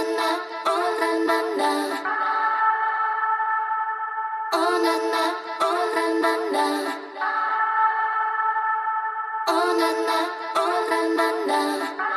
Oh na na, oh na na na.